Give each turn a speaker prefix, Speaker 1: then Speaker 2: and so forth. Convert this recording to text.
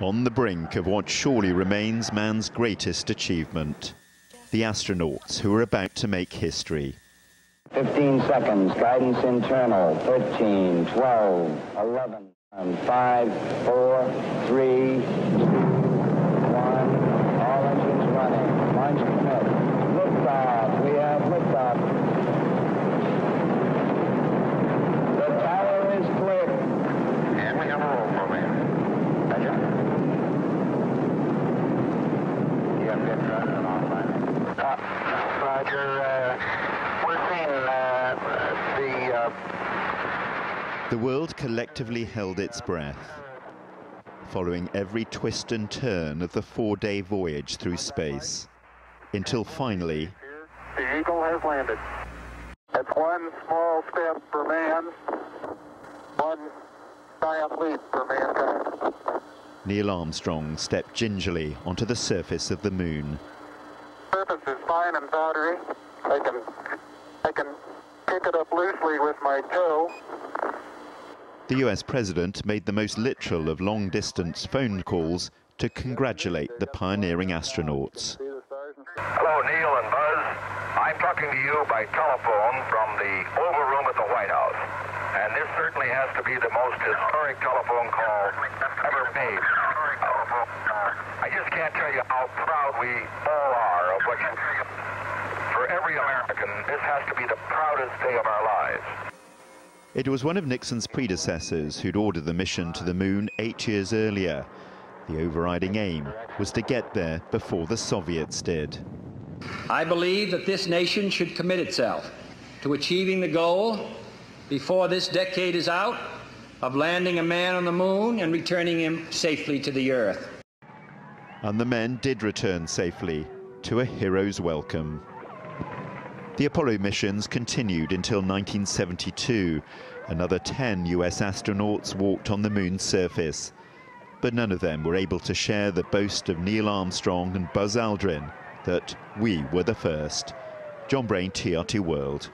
Speaker 1: On the brink of what surely remains man's greatest achievement. The astronauts who are about to make history.
Speaker 2: 15 seconds, guidance internal, 13, 12, 11, 5, 4, 3, 2, 1, all engines
Speaker 3: Uh, uh, uh, the uh,
Speaker 1: The world collectively held its breath, following every twist and turn of the four-day voyage through space, until finally,
Speaker 3: the Eagle has landed. It's one small step for man, one giant leap for mankind.
Speaker 1: Neil Armstrong stepped gingerly onto the surface of the moon.
Speaker 3: Surface is fine and powdery. I can, I can pick it up loosely with my toe.
Speaker 1: The US president made the most literal of long-distance phone calls to congratulate the pioneering astronauts.
Speaker 4: Hello, Neil and Buzz. I'm talking to you by telephone from the Oval Room at the White House. And this certainly has to be the most historic telephone call ever made. Proud we all are of what you... For every American, this has to be the proudest day of our lives.
Speaker 1: It was one of Nixon's predecessors who'd ordered the mission to the moon eight years earlier. The overriding aim was to get there before the Soviets did.
Speaker 5: I believe that this nation should commit itself to achieving the goal before this decade is out of landing a man on the moon and returning him safely to the earth.
Speaker 1: And the men did return safely to a hero's welcome. The Apollo missions continued until 1972. Another 10 US astronauts walked on the moon's surface. But none of them were able to share the boast of Neil Armstrong and Buzz Aldrin that we were the first. John Brain, TRT World.